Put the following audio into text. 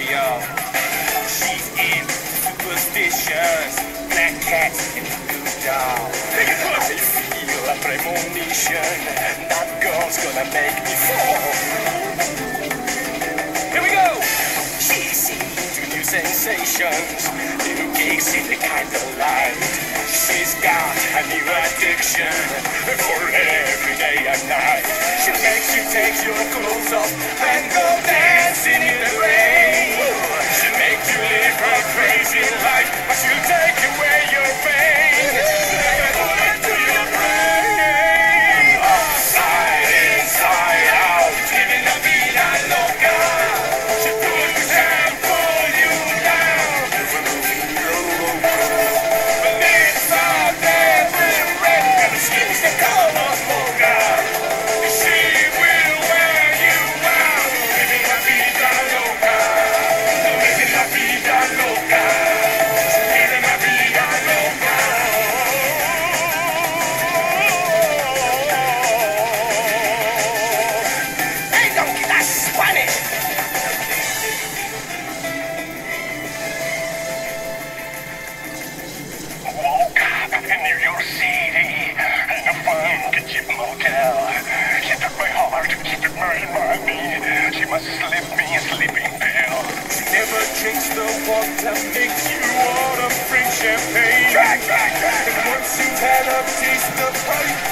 girl. She's in superstitions, black cats and blue doll. I feel a premonition, that girl's gonna make me fall. Here we go! She's into new sensations, little gigs in the candlelight. She's got a new addiction for every day and night. She makes you take your clothes off and go dancing cheap motel. She took my heart, keep it my money. She must slip me a sleeping pill. She never drinks the water, makes you wanna drink champagne. Drag, drag, drag. And once you've had a taste of her, you'll never be